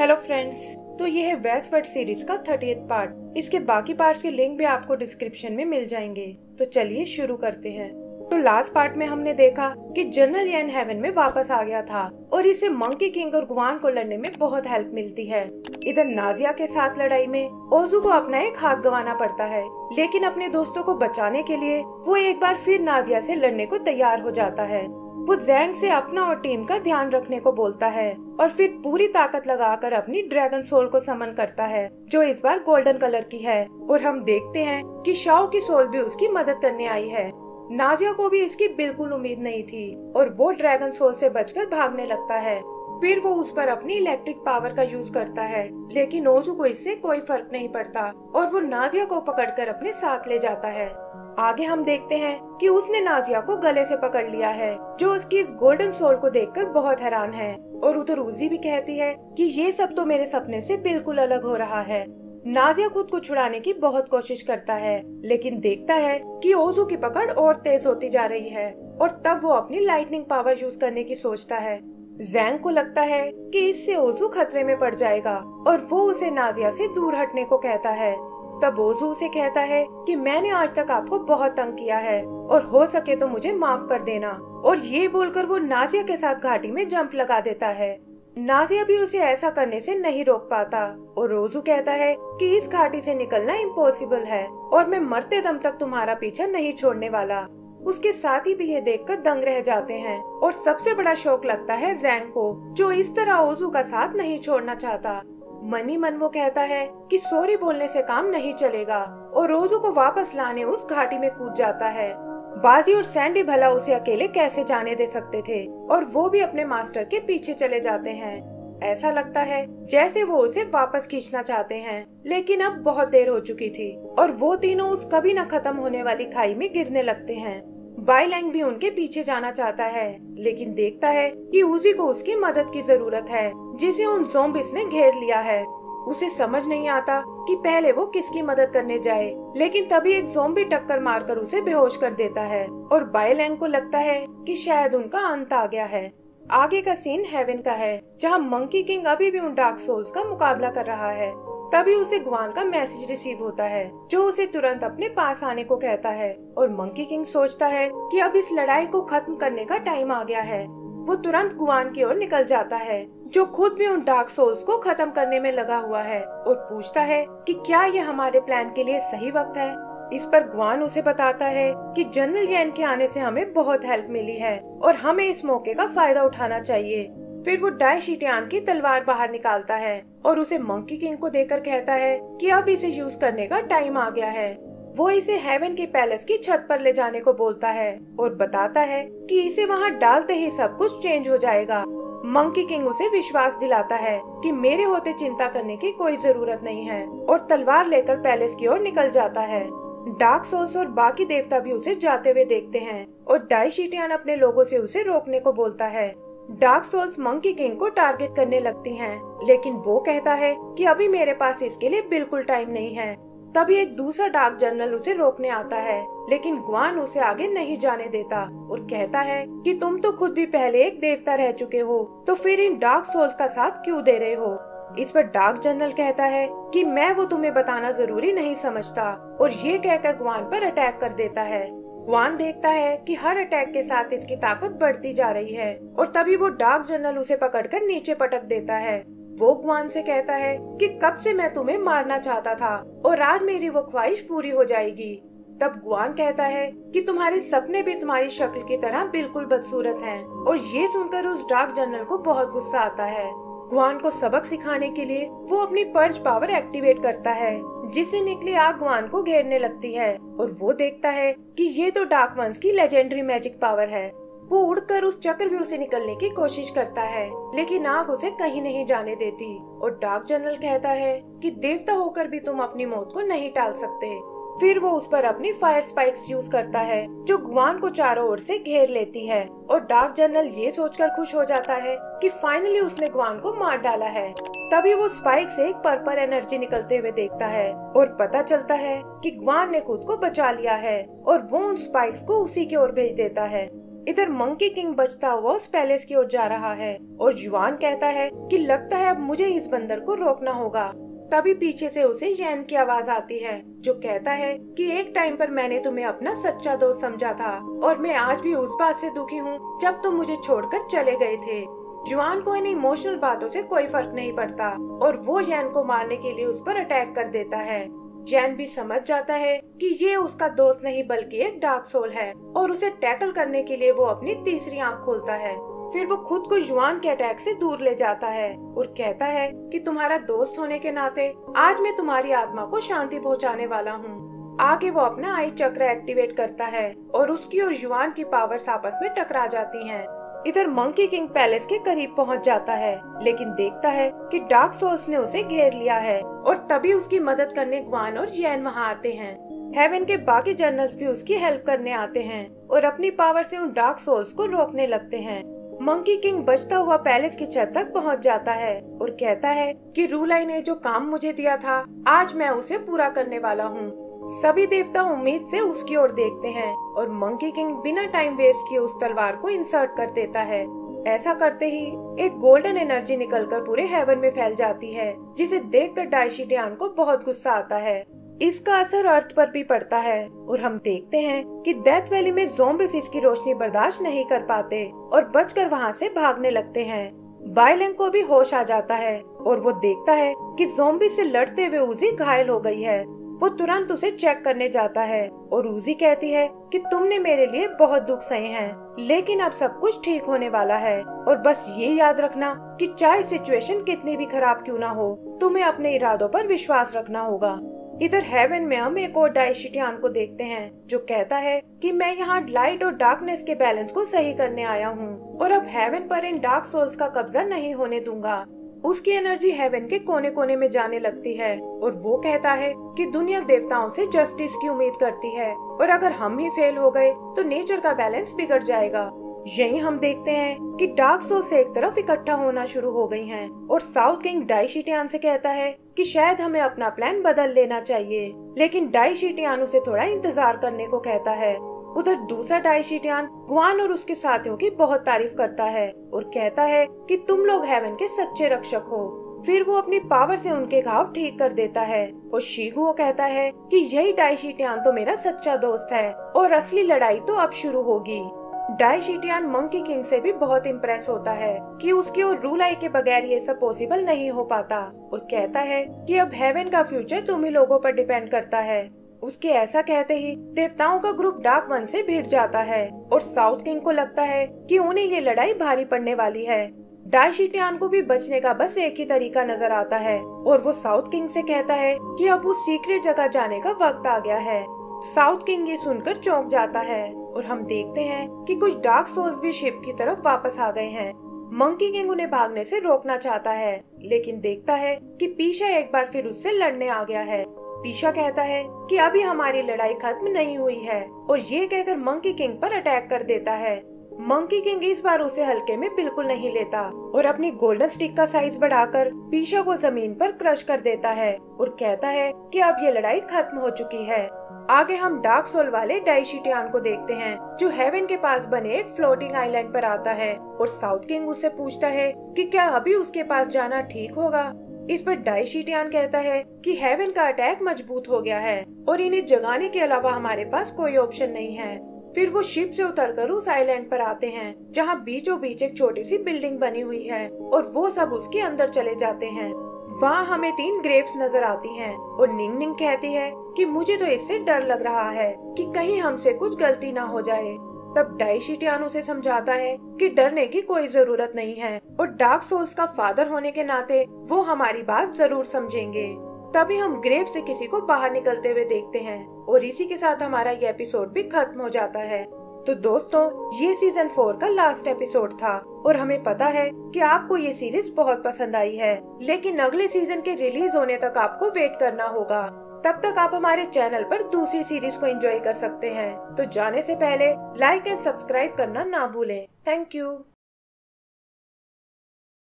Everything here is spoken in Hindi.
हेलो फ्रेंड्स तो ये है वेस्टवर्ड सीरीज़ का थर्टी पार्ट इसके बाकी पार्ट्स के लिंक भी आपको डिस्क्रिप्शन में मिल जाएँगे. तो चलिए शुरू करते हैं. तो लास्ट पार्ट में हमने देखा कि जनरल यन हेवन में वापस आ गया था और इसे मंकी किंग और गुआन को लड़ने में बहुत हेल्प मिलती है. इधर नाजिया के साथ लड़ाई में ओजू को अपना एक हाथ गंवाना पड़ता है, लेकिन अपने दोस्तों को बचाने के लिए वो एक बार फिर नाजिया से लड़ने को तैयार हो जाता है. वो जैंग से अपना और टीम का ध्यान रखने को बोलता है और फिर पूरी ताकत लगाकर अपनी ड्रैगन सोल को समन करता है, जो इस बार गोल्डन कलर की है। और हम देखते हैं कि शाओ की सोल भी उसकी मदद करने आई है। नाजिया को भी इसकी बिल्कुल उम्मीद नहीं थी और वो ड्रैगन सोल से बचकर भागने लगता है। फिर वो उस पर अपनी इलेक्ट्रिक पावर का यूज़ करता है, लेकिन ओजू को इससे कोई फ़र्क नहीं पड़ता और वो नाजिया को पकड़कर अपने साथ ले जाता है। आगे हम देखते हैं कि उसने नाजिया को गले से पकड़ लिया है, जो उसकी इस गोल्डन सोल को देखकर बहुत हैरान है। और उधर उजी भी कहती है कि ये सब तो मेरे सपने से बिल्कुल अलग हो रहा है। नाजिया खुद को छुड़ाने की बहुत कोशिश करता है, लेकिन देखता है कि ओजू की पकड़ और तेज होती जा रही है, और तब वो अपनी लाइटनिंग पावर यूज़ करने की सोचता है। जैंग को लगता है कि इससे ओजू खतरे में पड़ जाएगा, और वो उसे नाजिया से दूर हटने को कहता है। तब ओजू उसे कहता है कि मैंने आज तक आपको बहुत तंग किया है, और हो सके तो मुझे माफ़ कर देना। और ये बोलकर वो नाजिया के साथ घाटी में जंप लगा देता है। नाजिया भी उसे ऐसा करने से नहीं रोक पाता, और रोजू कहता है कि इस घाटी से निकलना इम्पॉसिबल है, और मैं मरते दम तक तुम्हारा पीछा नहीं छोड़ने वाला। उसके साथी भी ये देखकर दंग रह जाते हैं, और सबसे बड़ा शौक लगता है जैंग को, जो इस तरह ओजू का साथ नहीं छोड़ना चाहता। मनी मन वो कहता है कि सॉरी बोलने से काम नहीं चलेगा और रोजू को वापस लाने उस घाटी में कूद जाता है। बाजी और सैंडी भला उसे अकेले कैसे जाने दे सकते थे और वो भी अपने मास्टर के पीछे चले जाते हैं। ऐसा लगता है जैसे वो उसे वापस खींचना चाहते हैं, लेकिन अब बहुत देर हो चुकी थी और वो तीनों उस कभी न खत्म होने वाली खाई में गिरने लगते हैं। बाईलैंग भी उनके पीछे जाना चाहता है, लेकिन देखता है कि उजी को उसकी मदद की ज़रूरत है। जिसे उन जोम्बिस ने घेर लिया है। उसे समझ नहीं आता कि पहले वो किसकी मदद करने जाए, लेकिन तभी एक जोम्बी टक्कर मारकर उसे बेहोश कर देता है और बाईलैंग को लगता है कि शायद उनका अंत आ गया है। आगे का सीन हेवन का है, जहाँ मंकी किंग अभी भी उन डार्क सोल्स का मुकाबला कर रहा है। तभी उसे गुआन का मैसेज रिसीव होता है, जो उसे तुरंत अपने पास आने को कहता है और मंकी किंग सोचता है कि अब इस लड़ाई को खत्म करने का टाइम आ गया है। वो तुरंत गुआन की ओर निकल जाता है। जो खुद भी उन डार्क सोल्स को खत्म करने में लगा हुआ है और पूछता है कि क्या ये हमारे प्लान के लिए सही वक्त है। इस पर गुआन उसे बताता है कि जनरल यैन के आने से हमें बहुत हेल्प मिली है और हमें इस मौके का फ़ायदा उठाना चाहिए। फिर वो डाई शीटियान की तलवार बाहर निकालता है और उसे मंकी किंग को देकर कहता है कि अब इसे यूज़ करने का टाइम आ गया है। वो इसे हेवन के पैलेस की छत पर ले जाने को बोलता है और बताता है कि इसे वहाँ डालते ही सब कुछ चेंज हो जाएगा। मंकी किंग उसे विश्वास दिलाता है कि मेरे होते चिंता करने की कोई ज़रूरत नहीं है और तलवार लेकर पैलेस की ओर निकल जाता है। डार्क सोल्स और बाकी देवता भी उसे जाते हुए देखते हैं और डाई शीटियान अपने लोगों से उसे रोकने को बोलता है। डार्क सोल्स मंकी किंग को टारगेट करने लगती हैं, लेकिन वो कहता है कि अभी मेरे पास इसके लिए बिल्कुल टाइम नहीं है। तभी एक दूसरा डार्क जनरल उसे रोकने आता है, लेकिन ग्वान उसे आगे नहीं जाने देता और कहता है कि तुम तो खुद भी पहले एक देवता रह चुके हो तो फिर इन डार्क सोल्स का साथ क्यों दे रहे हो? इस पर डार्क जनरल कहता है कि मैं वो तुम्हें बताना ज़रूरी नहीं समझता और ये कहकर ग्वान पर अटैक कर देता है। वान देखता है कि हर अटैक के साथ इसकी ताकत बढ़ती जा रही है और तभी वो डार्क जनरल उसे पकड़कर नीचे पटक देता है। वो ग्वान से कहता है कि कब से मैं तुम्हें मारना चाहता था और आज मेरी वो ख्वाहिश पूरी हो जाएगी। तब गुआन कहता है कि तुम्हारे सपने भी तुम्हारी शक्ल की तरह बिल्कुल बदसूरत हैं और ये सुनकर उस डार्क जनरल को बहुत गुस्सा आता है। गुआन को सबक सिखाने के लिए वो अपनी पर्ज पावर एक्टिवेट करता है, जिससे निकली आग गुआन को घेरने लगती है और वो देखता है कि ये तो डार्क वंस की लेजेंडरी मैजिक पावर है। वो उड़कर उस चक्रव्यूह से निकलने की कोशिश करता है, लेकिन आग उसे कहीं नहीं जाने देती। और डार्क जनरल कहता है कि देवता होकर भी तुम अपनी मौत को नहीं टाल सकते। फिर वो उस पर अपनी फायर स्पाइक्स यूज़ करता है, जो गुआन को चारों ओर से घेर लेती है। और डार्क जनरल ये सोचकर खुश हो जाता है कि फाइनली उसने गुआन को मार डाला है। तभी वो स्पाइक से एक पर्पल एनर्जी निकलते हुए देखता है, और पता चलता है कि गुआन ने खुद को बचा लिया है, और वो उन स्पाइक्स को उसी की ओर भेज देता है। इधर मंकी किंग बचता हुआ उस पैलेस की ओर जा रहा है और जुआन कहता है कि लगता है अब मुझे इस बंदर को रोकना होगा। तभी पीछे से उसे जैन की आवाज़ आती है, जो कहता है कि एक टाइम पर मैंने तुम्हें अपना सच्चा दोस्त समझा था और मैं आज भी उस बात से दुखी हूँ जब तुम मुझे छोड़कर चले गए थे। जुआन को इन इमोशनल बातों से कोई फ़र्क नहीं पड़ता और वो जैन को मारने के लिए उस पर अटैक कर देता है। जैन भी समझ जाता है कि ये उसका दोस्त नहीं बल्कि एक डार्क सोल है और उसे टैकल करने के लिए वो अपनी तीसरी आँख खोलता है फिर वो खुद को जुआन के अटैक से दूर ले जाता है और कहता है कि तुम्हारा दोस्त होने के नाते आज मैं तुम्हारी आत्मा को शांति पहुँचाने वाला हूँ आगे वो अपना आई चक्र एक्टिवेट करता है और उसकी और युवान की पावर्स आपस में टकरा जाती हैं। इधर मंकी किंग पैलेस के करीब पहुँच जाता है, लेकिन देखता है कि डार्क सोल्स ने उसे घेर लिया है, और तभी उसकी मदद करने ग्वान और जैन वहाँ आते हैं। हेवन के बाकी जर्नल्स भी उसकी हेल्प करने आते हैं, और अपनी पावर से उन डार्क सोल्स को रोकने लगते हैं। मंकी किंग बचता हुआ पैलेस की छत तक पहुँच जाता है, और कहता है कि रूलाई ने जो काम मुझे दिया था, आज मैं उसे पूरा करने वाला हूँ। सभी देवता उम्मीद से उसकी ओर देखते हैं और मंकी किंग बिना टाइम वेस्ट किए उस तलवार को इंसर्ट कर देता है। ऐसा करते ही एक गोल्डन एनर्जी निकलकर पूरे हेवन में फैल जाती है, जिसे देखकर डाइशिटियान को बहुत गुस्सा आता है। इसका असर अर्थ पर भी पड़ता है और हम देखते हैं कि डेथ वैली में जोम्बिस इसकी रोशनी बर्दाश्त नहीं कर पाते और बचकर वहाँ से भागने लगते हैं। बाइलेंग को भी होश आ जाता है और वो देखता है कि जोम्बी से लड़ते हुए उजी घायल हो गई है। वो तुरंत उसे चेक करने जाता है और रूजी कहती है कि तुमने मेरे लिए बहुत दुख सहे हैं, लेकिन अब सब कुछ ठीक होने वाला है और बस ये याद रखना कि चाहे सिचुएशन कितनी भी खराब क्यों ना हो, तुम्हें अपने इरादों पर विश्वास रखना होगा। इधर हेवन में हम एक और डाइशिटियान को देखते हैं, जो कहता है कि मैं यहाँ लाइट और डार्कनेस के बैलेंस को सही करने आया हूँ और अब हेवन पर इन डार्क सोल्स का कब्जा नहीं होने दूँगा। उसकी एनर्जी हेवन के कोने कोने में जाने लगती है और वो कहता है कि दुनिया देवताओं से जस्टिस की उम्मीद करती है और अगर हम ही फेल हो गए तो नेचर का बैलेंस बिगड़ जाएगा। यही हम देखते हैं कि डार्क सोल्स एक तरफ़ इकट्ठा होना शुरू हो गई हैं और साउथ किंग डाइशिटियान से कहता है कि शायद हमें अपना प्लान बदल लेना चाहिए। लेकिन डाइशिटियान उसे थोड़ा इंतज़ार करने को कहता है उधर दूसरा डाइशिटियान गुआन और उसके साथियों की बहुत तारीफ़ करता है और कहता है कि तुम लोग हेवन के सच्चे रक्षक हो। फिर वो अपनी पावर से उनके घाव ठीक कर देता है और शीगुओ कहता है कि यही डाइशिटियान तो मेरा सच्चा दोस्त है और असली लड़ाई तो अब शुरू होगी। डाइशिटियान मंकी किंग से भी बहुत इम्प्रेस होता है कि उसकी और रूल आई के बगैर ये सब पॉसिबल नहीं हो पाता और कहता है कि अब हेवन का फ्यूचर तुम ही लोगों पर डिपेंड करता है। उसके ऐसा कहते ही देवताओं का ग्रुप डाक वन से भिड़ जाता है और साउथ किंग को लगता है कि उन्हें ये लड़ाई भारी पड़ने वाली है। डाइशिटियान को भी बचने का बस एक ही तरीका नज़र आता है और वो साउथ किंग से कहता है कि अब उस सीक्रेट जगह जाने का वक्त आ गया है। साउथ किंग ये सुनकर चौंक जाता है और हम देखते हैं कि कुछ डार्क सोल्स भी शिप की तरफ़ वापस आ गए हैं। मंकी किंग उन्हें भागने से रोकना चाहता है, लेकिन देखता है कि पीछा एक बार फिर उससे लड़ने आ गया है पीशा कहता है कि अभी हमारी लड़ाई खत्म नहीं हुई है और ये कहकर मंकी किंग पर अटैक कर देता है। मंकी किंग इस बार उसे हल्के में बिल्कुल नहीं लेता और अपनी गोल्डन स्टिक का साइज़ बढ़ाकर पीशा को ज़मीन पर क्रश कर देता है और कहता है कि अब ये लड़ाई खत्म हो चुकी है। आगे हम डार्क सोल वाले डाइशिटियान को देखते हैं, जो हेवन के पास बने एक फ्लोटिंग आइलैंड पर आता है और साउथ किंग उससे पूछता है कि क्या अभी उसके पास जाना ठीक होगा? इस पर डाइशिटियान कहता है कि हेवन का अटैक मज़बूत हो गया है और इन्हें जगाने के अलावा हमारे पास कोई ऑप्शन नहीं है। फिर वो शिप से उतरकर उस आइलैंड पर आते हैं, जहाँ बीचों बीच एक छोटी सी बिल्डिंग बनी हुई है और वो सब उसके अंदर चले जाते हैं। वहाँ हमें तीन ग्रेव्स नज़र आती हैं और निंग निंग कहती है कि मुझे तो इससे डर लग रहा है कि कहीं हमसे कुछ गलती ना हो जाए। तब डाइशिटियान उसे समझाता है कि डरने की कोई ज़रूरत नहीं है और डार्क सोल्स का फादर होने के नाते वो हमारी बात ज़रूर समझेंगे। तभी हम ग्रेव से किसी को बाहर निकलते हुए देखते हैं और इसी के साथ हमारा ये एपिसोड भी खत्म हो जाता है। तो दोस्तों, ये सीज़न फोर का लास्ट एपिसोड था और हमें पता है कि आपको ये सीरीज़ बहुत पसंद आई है, लेकिन अगले सीज़न के रिलीज़ होने तक आपको वेट करना होगा। तब तक आप हमारे चैनल पर दूसरी सीरीज़ को एंजॉय कर सकते हैं। तो जाने से पहले लाइक एंड सब्सक्राइब करना ना भूलें। Thank you